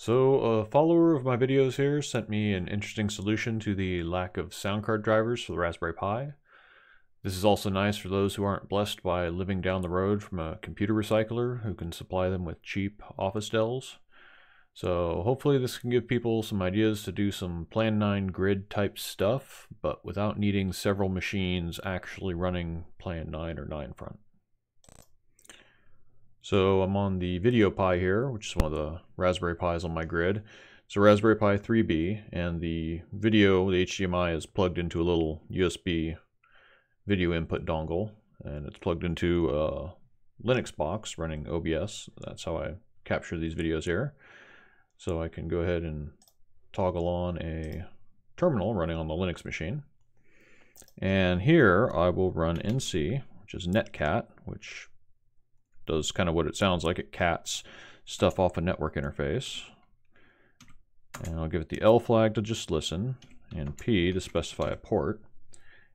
So a follower of my videos here sent me an interesting solution to the lack of sound card drivers for the Raspberry Pi. This is also nice for those who aren't blessed by living down the road from a computer recycler who can supply them with cheap office dells. So hopefully this can give people some ideas to do some Plan 9 grid type stuff, but without needing several machines actually running Plan 9 or 9Front. So I'm on the Video Pi here, which is one of the Raspberry Pis on my grid. It's a Raspberry Pi 3B, and the video, the HDMI, is plugged into a little USB video input dongle, and it's plugged into a Linux box running OBS. That's how I capture these videos here. So I can go ahead and toggle on a terminal running on the Linux machine. And here I will run NC, which is netcat, which does kind of what it sounds like. It cats stuff off a network interface. And I'll give it the L flag to just listen, and P to specify a port.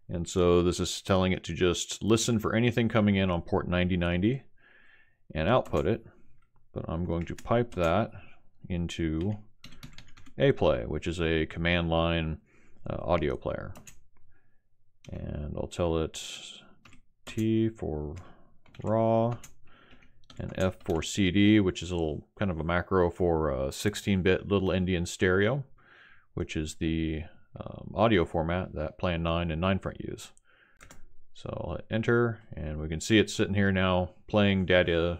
And so this is telling it to just listen for anything coming in on port 9090 and output it. But I'm going to pipe that into aplay, which is a command line uh, audio player. And I'll tell it T for raw, and F for CD, which is a little kind of a macro for 16-bit little endian stereo, which is the um, audio format that Plan 9 and 9Front use. So I'll hit enter, and we can see it's sitting here now playing data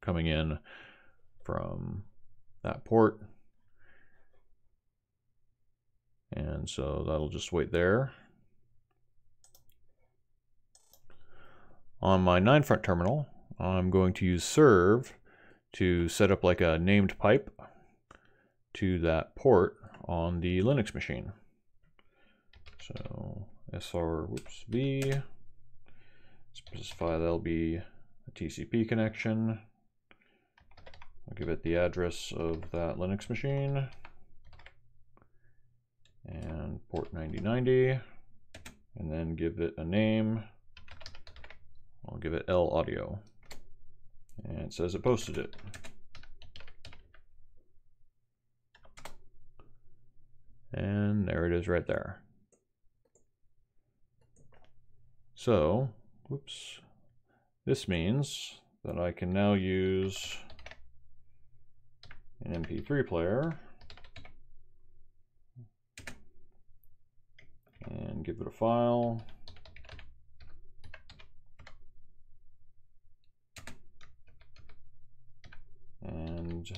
coming in from that port. And so that'll just wait there. On my 9Front terminal, I'm going to use srv to set up like a named pipe to that port on the Linux machine. So SR whoops, V, specify that'll be a TCP connection. I'll give it the address of that Linux machine and port 9090 and then give it a name. I'll give it L audio. And it says it posted it. And there it is right there. So, whoops, this means that I can now use an MP3 player and give it a file and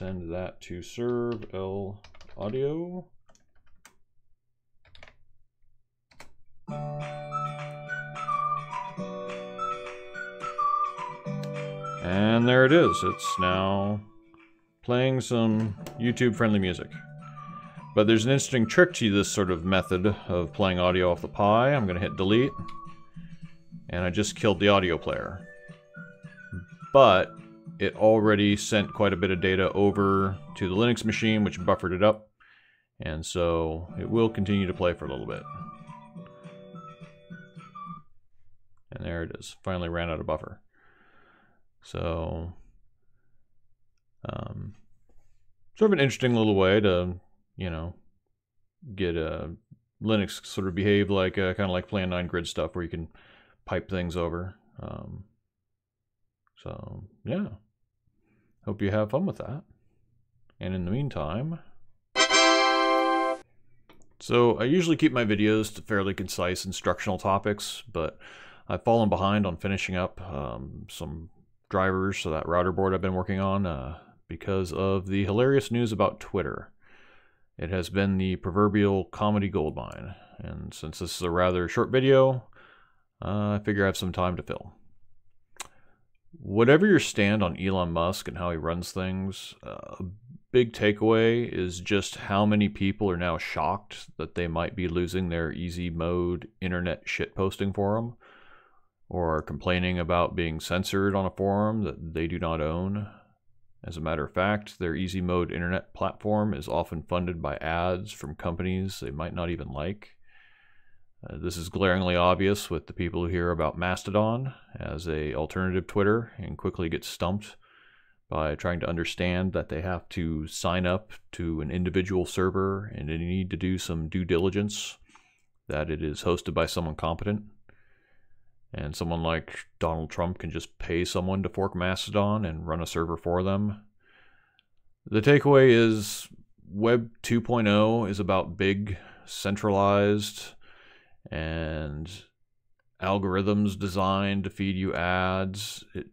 send that to srv L audio. And there it is. It's now playing some YouTube friendly music. But there's an interesting trick to this sort of method of playing audio off the Pi. I'm going to hit delete. And I just killed the audio player. But it already sent quite a bit of data over to the Linux machine, which buffered it up. And so it will continue to play for a little bit. And there it is. Finally ran out of buffer. So, um, sort of an interesting little way to, you know, get a Linux sort of behave like uh, kind of like Plan 9 grid stuff where you can pipe things over. Um, so, yeah. Hope you have fun with that. And in the meantime... So, I usually keep my videos to fairly concise instructional topics, but I've fallen behind on finishing up um, some drivers so that router board I've been working on uh, because of the hilarious news about Twitter. It has been the proverbial comedy goldmine, and since this is a rather short video, uh, I figure I have some time to fill whatever your stand on Elon Musk and how he runs things, uh, a big takeaway is just how many people are now shocked that they might be losing their easy mode internet shitposting forum or are complaining about being censored on a forum that they do not own. As a matter of fact, their easy mode internet platform is often funded by ads from companies they might not even like. Uh, this is glaringly obvious with the people who hear about Mastodon as a alternative Twitter and quickly get stumped by trying to understand that they have to sign up to an individual server and they need to do some due diligence that it is hosted by someone competent. And someone like Donald Trump can just pay someone to fork Mastodon and run a server for them. The takeaway is Web 2.0 is about big, centralized, and algorithms designed to feed you ads. It,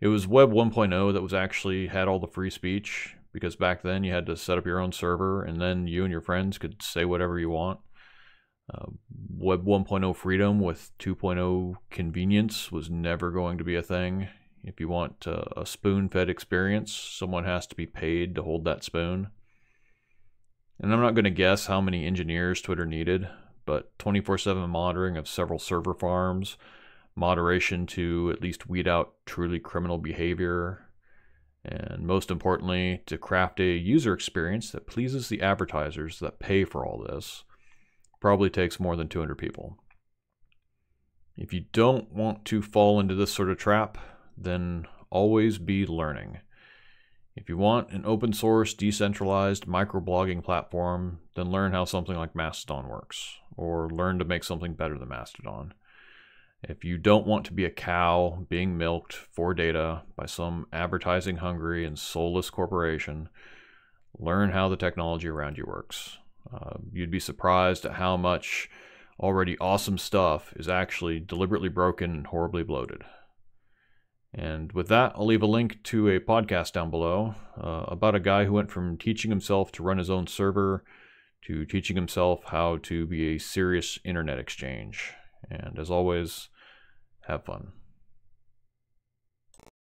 it was Web 1.0 that was actually had all the free speech because back then you had to set up your own server and then you and your friends could say whatever you want. Uh, Web 1.0 freedom with 2.0 convenience was never going to be a thing. If you want uh, a spoon fed experience, someone has to be paid to hold that spoon. And I'm not going to guess how many engineers Twitter needed, but 24 7 monitoring of several server farms, moderation to at least weed out truly criminal behavior, and most importantly, to craft a user experience that pleases the advertisers that pay for all this probably takes more than 200 people. If you don't want to fall into this sort of trap, then always be learning. If you want an open source, decentralized microblogging platform, then learn how something like Mastodon works, or learn to make something better than Mastodon. If you don't want to be a cow being milked for data by some advertising hungry and soulless corporation, learn how the technology around you works. Uh, you'd be surprised at how much already awesome stuff is actually deliberately broken and horribly bloated. And with that, I'll leave a link to a podcast down below uh, about a guy who went from teaching himself to run his own server to teaching himself how to be a serious internet exchange. And as always, have fun.